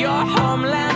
your homeland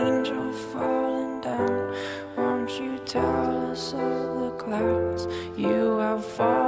an angel falling down. Won't you tell us of the clouds you have fallen